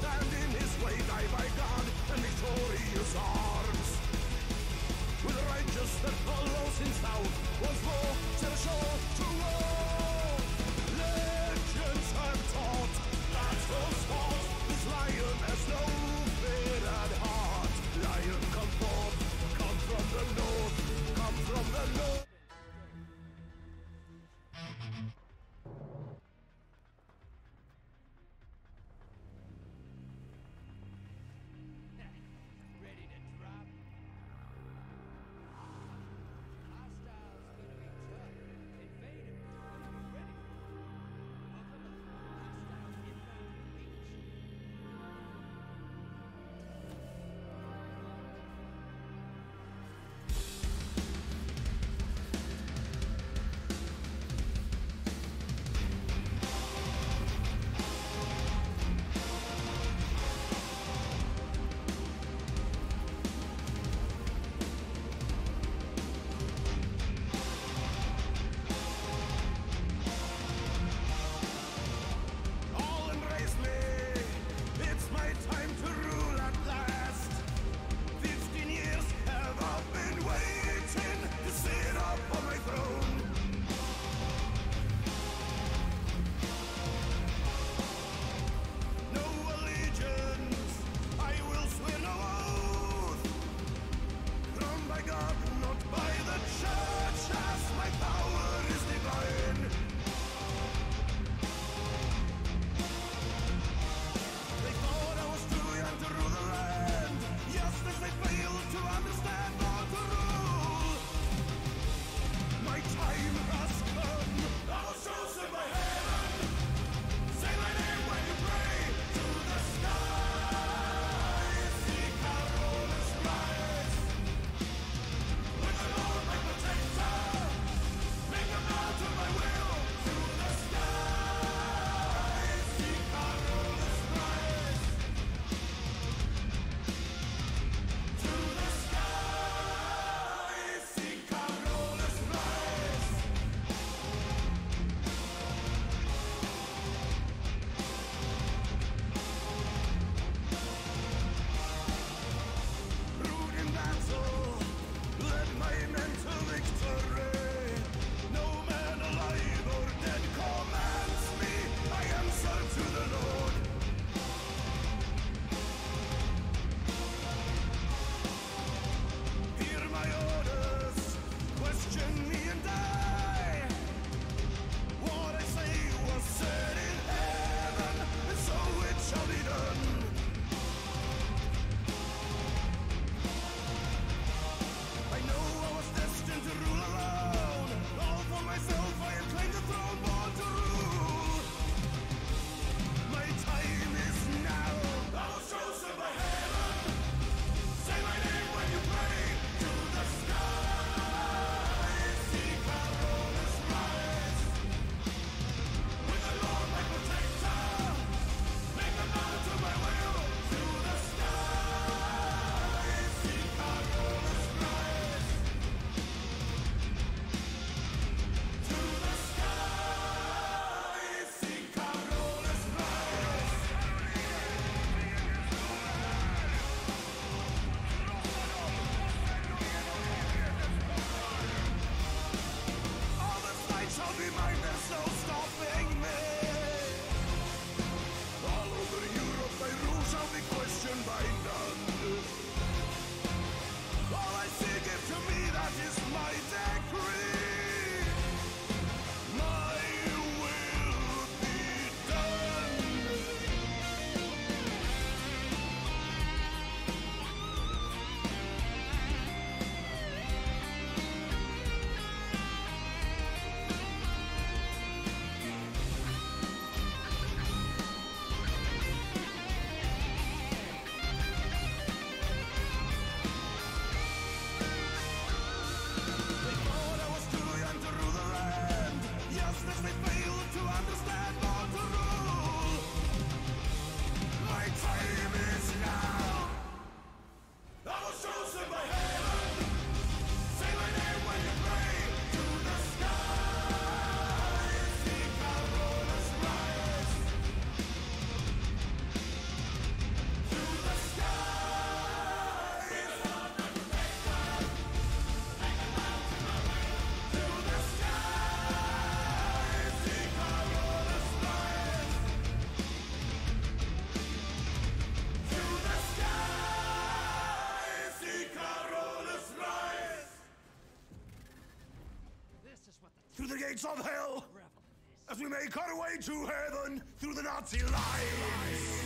stand in his way, die by God and victorious arms. With righteous that follows in south, once more set ashore to war. Gates of hell as we make our way to heaven through the Nazi lines.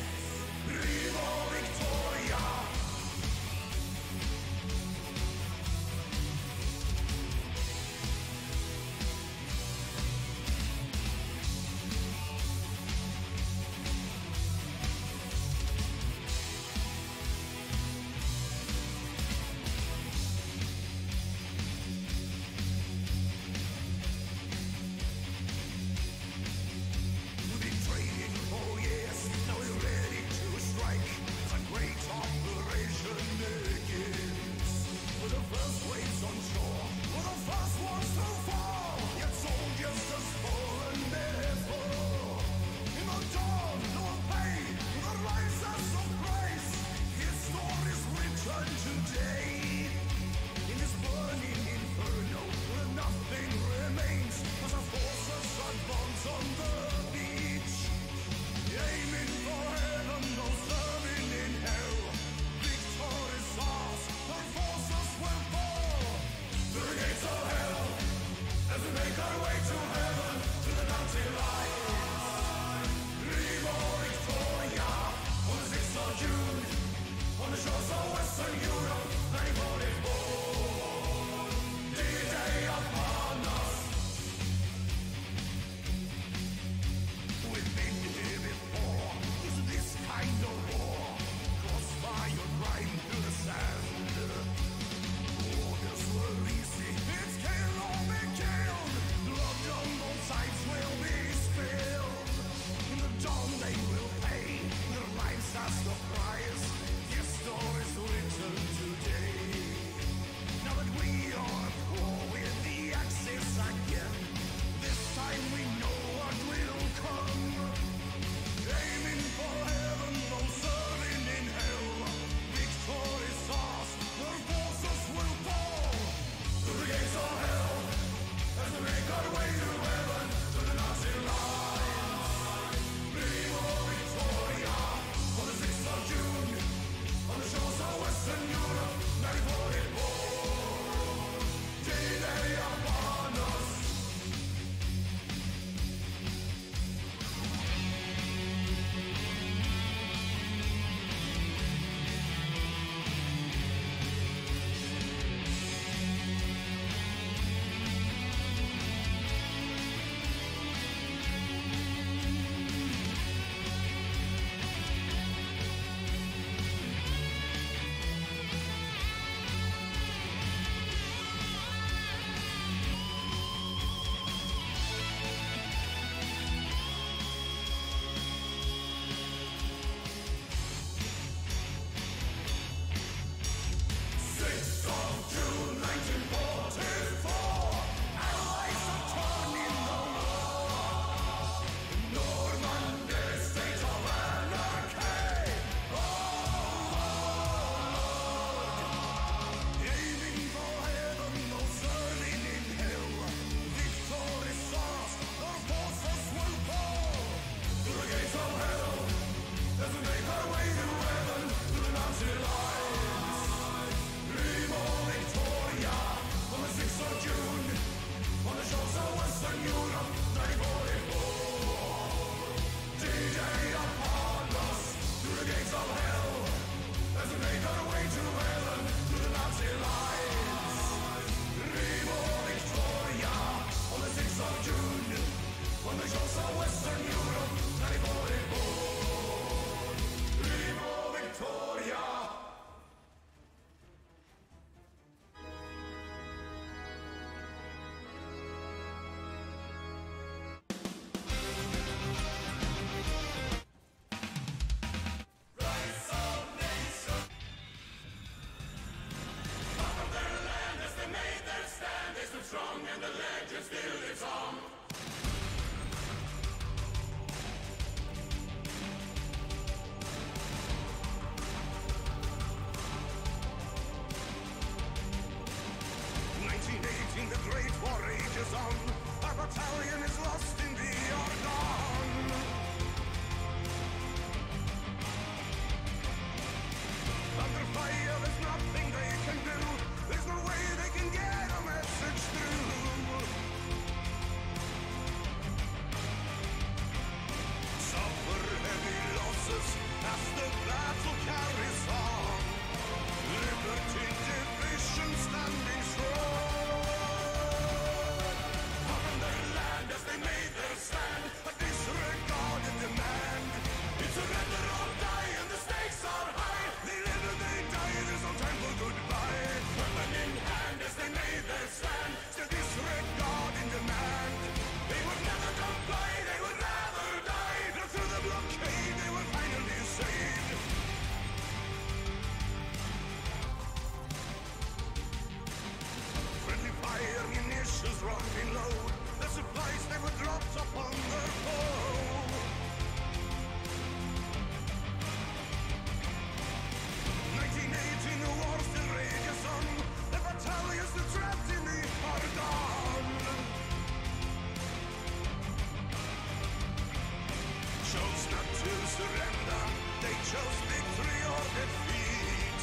chose not to surrender. They chose victory or defeat.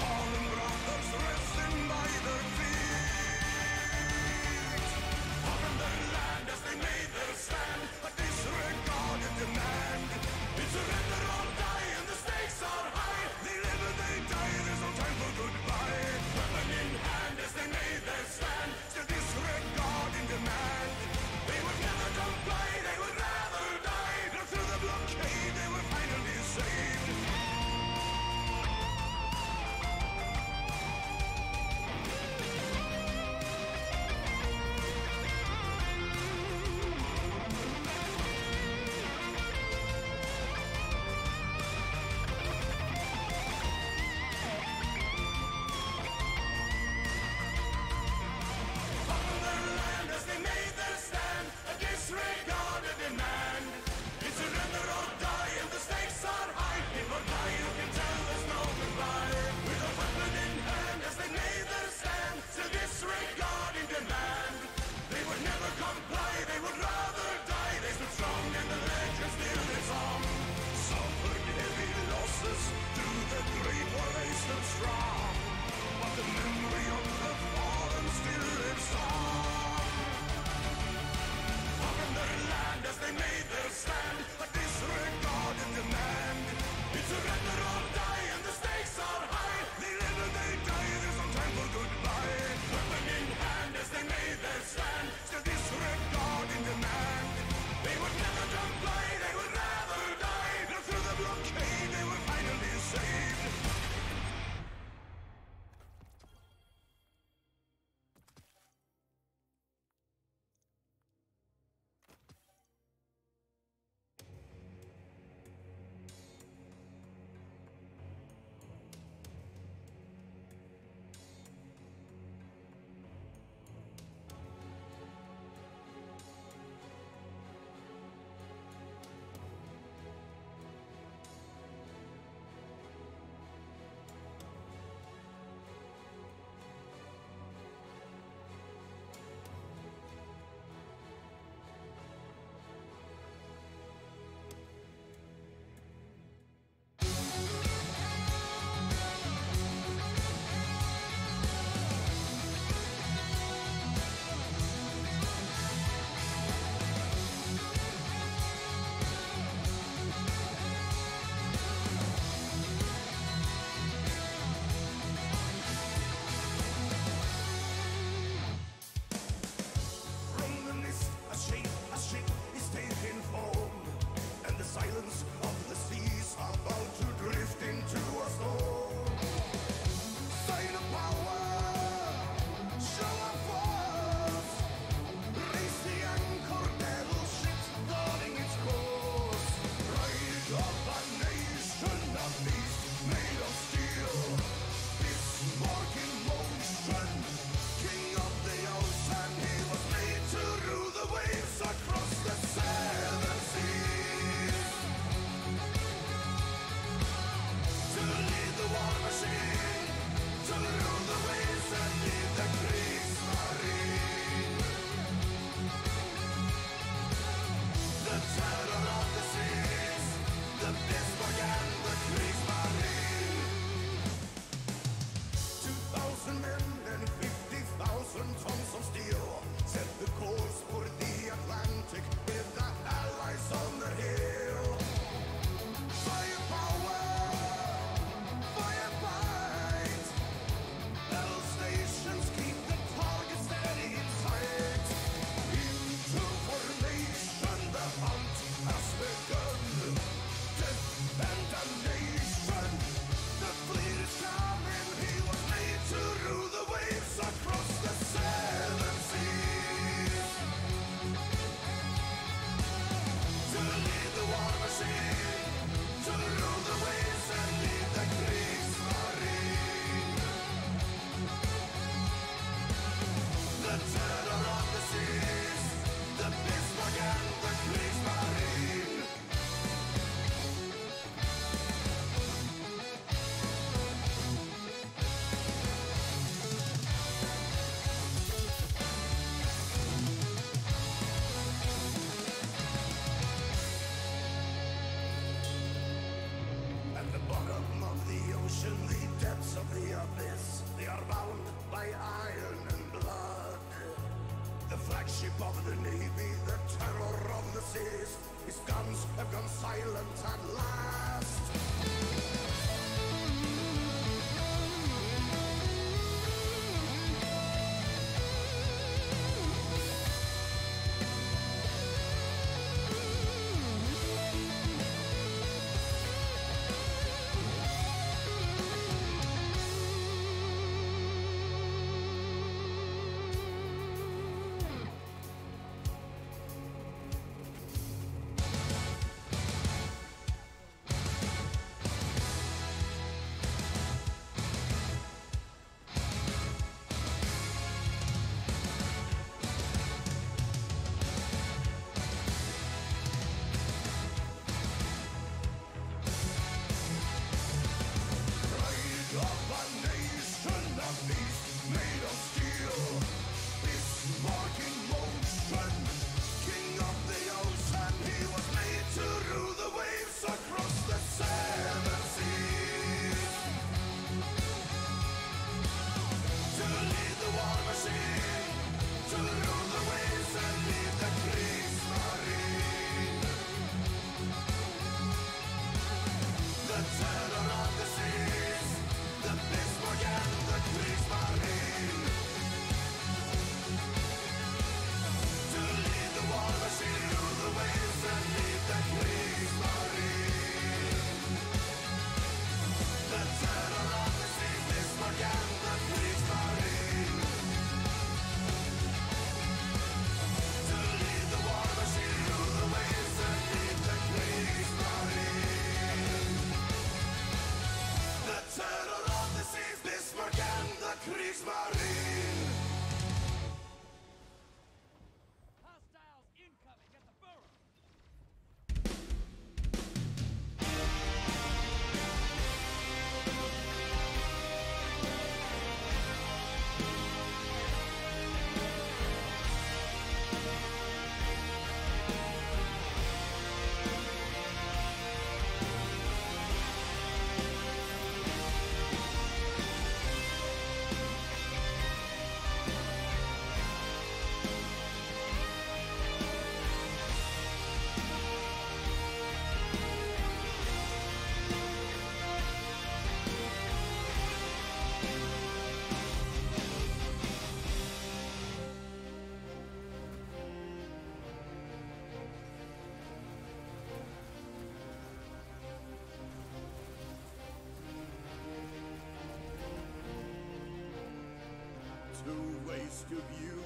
Fallen brothers resting by their feet. Up in their land as they made their stand. the navy, the terror of the seas. His guns have gone silent to waste of you.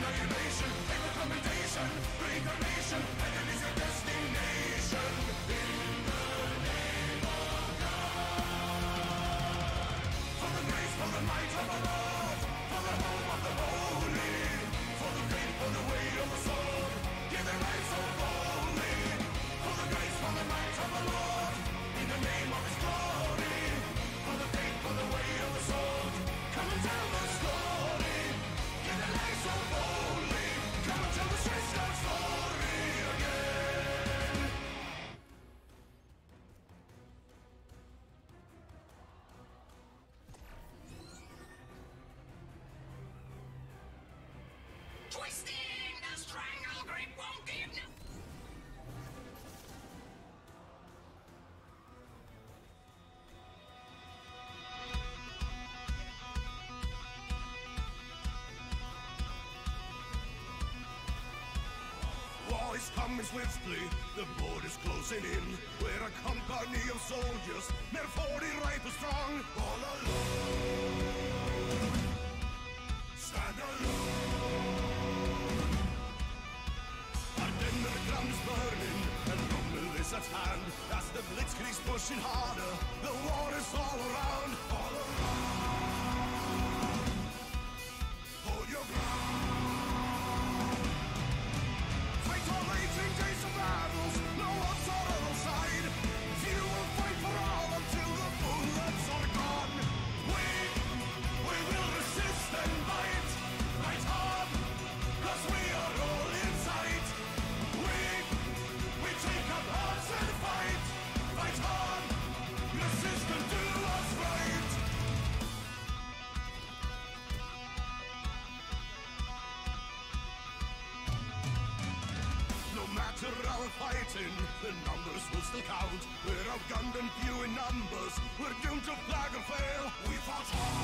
Annihilation, incarnation, reincarnation, coming swiftly, the border's closing in. We're a company of soldiers, near 40 rifles strong, all alone. Stand alone. Ardennes ground is burning, and Rommel is at hand. As the blitzkrieg's pushing harder, count. We're outgunned and few in numbers. We're doomed to flag and fail. We fought hard,